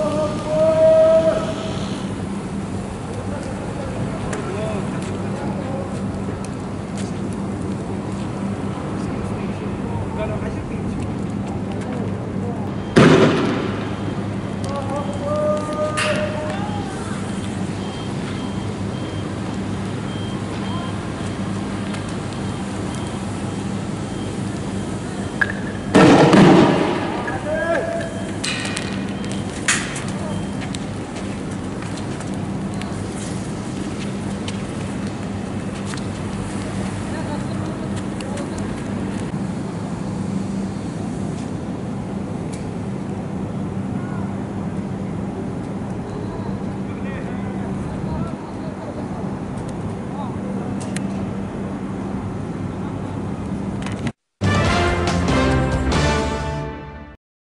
Oh,